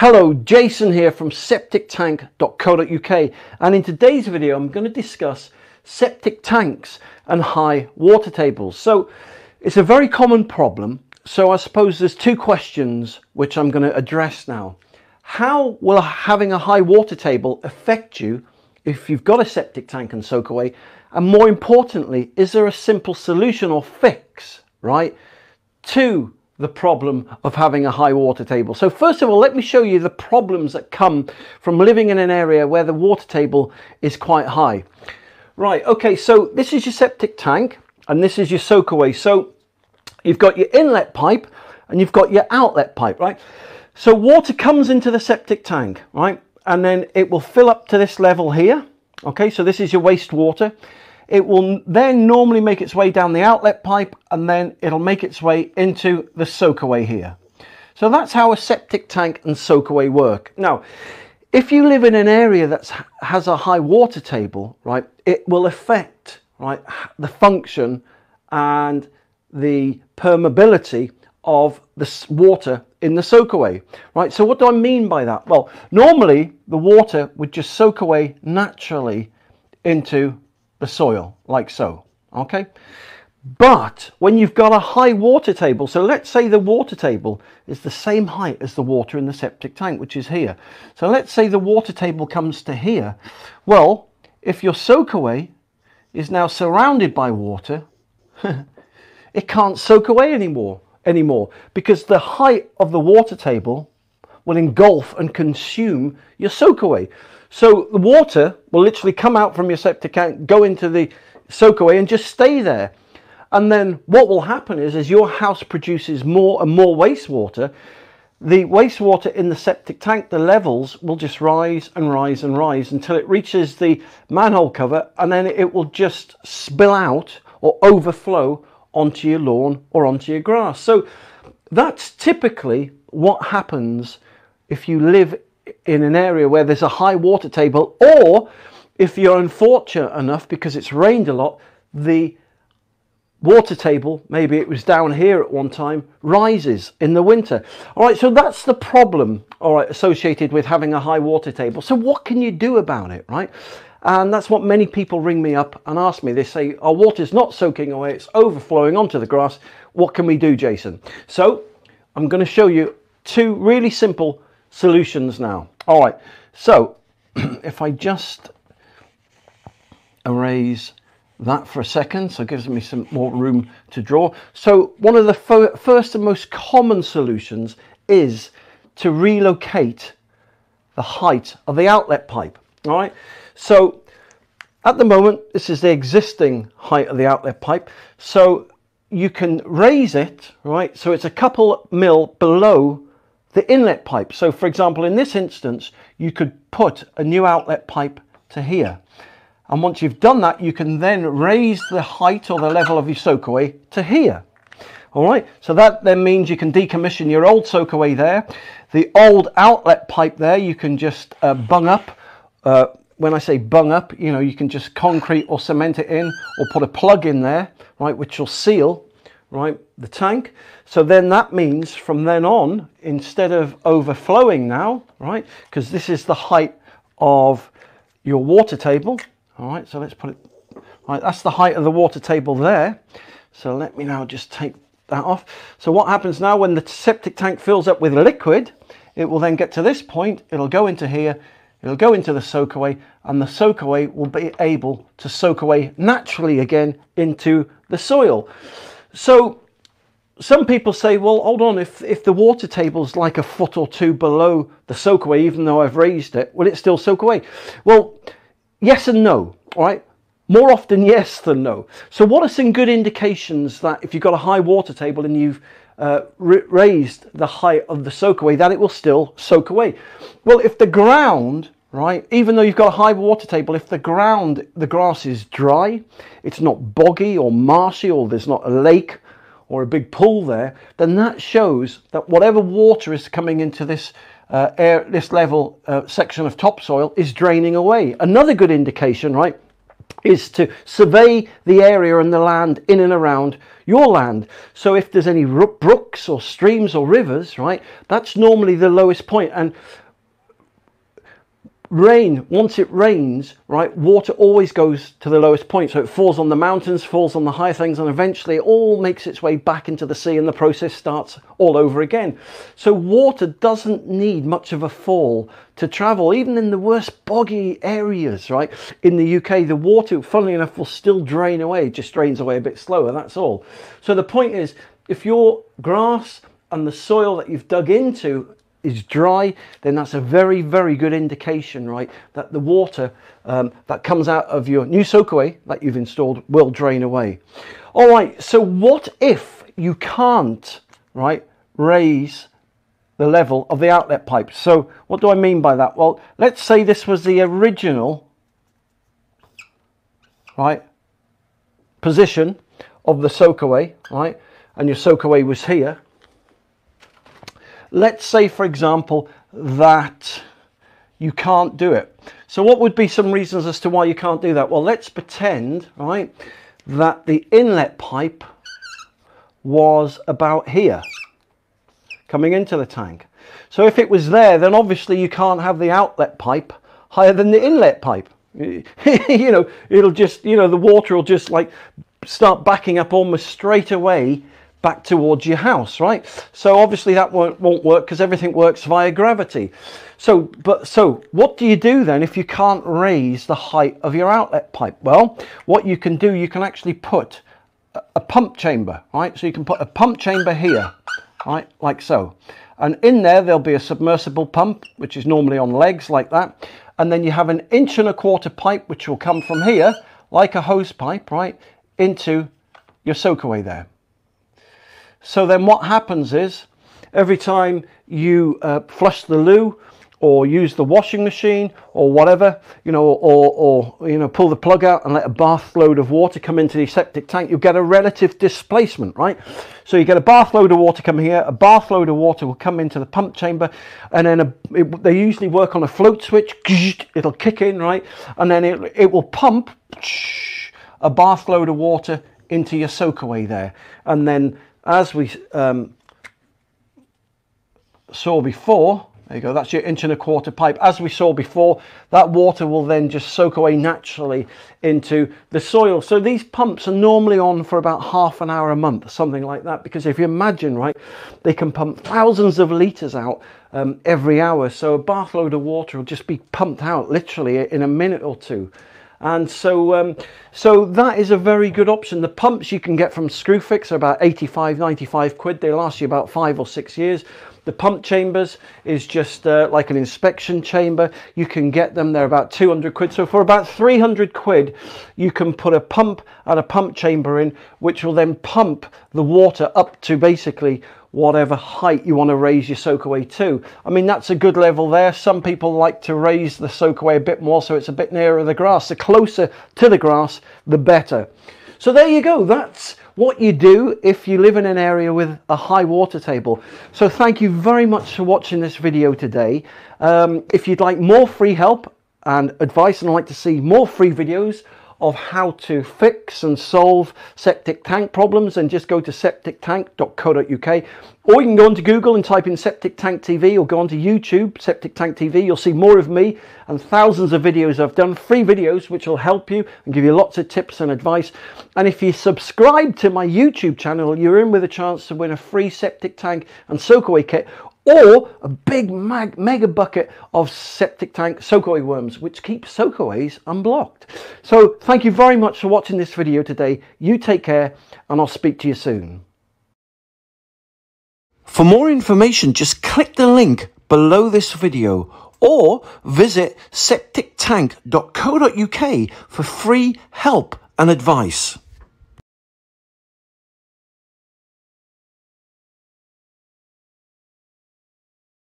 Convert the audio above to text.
Hello, Jason here from septictank.co.uk and in today's video I'm going to discuss septic tanks and high water tables. So it's a very common problem so I suppose there's two questions which I'm going to address now. How will having a high water table affect you if you've got a septic tank and soak away and more importantly is there a simple solution or fix right to the problem of having a high water table. So first of all, let me show you the problems that come from living in an area where the water table is quite high. Right, okay, so this is your septic tank and this is your soakaway. So you've got your inlet pipe and you've got your outlet pipe, right? So water comes into the septic tank, right? And then it will fill up to this level here. Okay, so this is your wastewater. It will then normally make its way down the outlet pipe and then it'll make its way into the soakaway here. So that's how a septic tank and soakaway work. Now, if you live in an area that has a high water table, right, it will affect right the function and the permeability of the water in the soakaway, right? So what do I mean by that? Well, normally the water would just soak away naturally into the soil like so, okay? But when you've got a high water table, so let's say the water table is the same height as the water in the septic tank, which is here. So let's say the water table comes to here. Well, if your soakaway is now surrounded by water, it can't soak away anymore, anymore because the height of the water table will engulf and consume your soak away. So the water will literally come out from your septic tank, go into the soak away and just stay there. And then what will happen is as your house produces more and more wastewater, the wastewater in the septic tank, the levels will just rise and rise and rise until it reaches the manhole cover and then it will just spill out or overflow onto your lawn or onto your grass. So that's typically what happens if you live in an area where there's a high water table or if you're unfortunate enough because it's rained a lot the water table maybe it was down here at one time rises in the winter. All right so that's the problem all right associated with having a high water table. So what can you do about it right? And that's what many people ring me up and ask me. They say our water's not soaking away it's overflowing onto the grass. What can we do jason? So i'm going to show you two really simple solutions now. All right, so if I just erase that for a second, so it gives me some more room to draw. So one of the first and most common solutions is to relocate the height of the outlet pipe. All right, so at the moment, this is the existing height of the outlet pipe. So you can raise it, right? So it's a couple mil below the inlet pipe. So for example, in this instance, you could put a new outlet pipe to here. And once you've done that, you can then raise the height or the level of your soakaway to here. All right, so that then means you can decommission your old soakaway there. The old outlet pipe there, you can just uh, bung up. Uh, when I say bung up, you know, you can just concrete or cement it in or put a plug in there, right, which will seal right, the tank. So then that means from then on, instead of overflowing now, right, because this is the height of your water table, all right, so let's put it, right, that's the height of the water table there. So let me now just take that off. So what happens now when the septic tank fills up with liquid, it will then get to this point, it'll go into here, it'll go into the soakaway, and the soakaway will be able to soak away naturally again into the soil. So some people say, well, hold on, if, if the water table's like a foot or two below the soak away, even though I've raised it, will it still soak away? Well, yes and no, all right? More often yes than no. So what are some good indications that if you've got a high water table and you've uh, raised the height of the soak away, that it will still soak away? Well, if the ground right? Even though you've got a high water table, if the ground, the grass is dry, it's not boggy or marshy or there's not a lake or a big pool there, then that shows that whatever water is coming into this uh, air, this level uh, section of topsoil is draining away. Another good indication, right, is to survey the area and the land in and around your land. So if there's any brooks or streams or rivers, right, that's normally the lowest point. And rain, once it rains, right, water always goes to the lowest point. So it falls on the mountains, falls on the high things, and eventually it all makes its way back into the sea and the process starts all over again. So water doesn't need much of a fall to travel, even in the worst boggy areas, right? In the UK, the water, funnily enough, will still drain away, it just drains away a bit slower, that's all. So the point is, if your grass and the soil that you've dug into is dry, then that's a very, very good indication, right, that the water um, that comes out of your new soakaway that you've installed will drain away. All right, so what if you can't, right, raise the level of the outlet pipe? So what do I mean by that? Well, let's say this was the original, right, position of the soakaway, right, and your soakaway was here Let's say, for example, that you can't do it. So what would be some reasons as to why you can't do that? Well, let's pretend, right, that the inlet pipe was about here, coming into the tank. So if it was there, then obviously you can't have the outlet pipe higher than the inlet pipe. you know, it'll just, you know, the water will just like start backing up almost straight away back towards your house, right? So obviously that won't, won't work because everything works via gravity. So, but so what do you do then if you can't raise the height of your outlet pipe? Well, what you can do, you can actually put a, a pump chamber, right? So you can put a pump chamber here, right? Like so. And in there, there'll be a submersible pump, which is normally on legs like that. And then you have an inch and a quarter pipe, which will come from here, like a hose pipe, right, into your soakaway there. So then what happens is every time you uh, flush the loo or use the washing machine or whatever, you know, or, or, you know, pull the plug out and let a bath load of water come into the septic tank, you'll get a relative displacement, right? So you get a bath load of water coming here, a bath load of water will come into the pump chamber, and then a, it, they usually work on a float switch, it'll kick in, right? And then it, it will pump a bath load of water into your soakaway there. And then as we um, saw before, there you go, that's your inch and a quarter pipe. As we saw before, that water will then just soak away naturally into the soil. So these pumps are normally on for about half an hour a month, something like that. Because if you imagine, right, they can pump thousands of litres out um, every hour. So a bath load of water will just be pumped out literally in a minute or two and so um, so that is a very good option. The pumps you can get from screwfix are about 85 95 quid. They last you about five or six years. The pump chambers is just uh, like an inspection chamber. You can get them. They're about 200 quid. So for about 300 quid you can put a pump and a pump chamber in which will then pump the water up to basically whatever height you want to raise your soakaway to. I mean, that's a good level there. Some people like to raise the soakaway a bit more so it's a bit nearer the grass. The closer to the grass, the better. So there you go. That's what you do if you live in an area with a high water table. So thank you very much for watching this video today. Um, if you'd like more free help and advice and like to see more free videos, of how to fix and solve septic tank problems and just go to septictank.co.uk or you can go onto Google and type in septic tank TV or go onto YouTube septic tank TV you'll see more of me and thousands of videos I've done free videos which will help you and give you lots of tips and advice. And if you subscribe to my YouTube channel you're in with a chance to win a free septic tank and soakaway kit or a big mag, mega bucket of septic tank soakaway worms, which keep soakaways unblocked. So thank you very much for watching this video today. You take care and I'll speak to you soon. For more information, just click the link below this video or visit septictank.co.uk for free help and advice.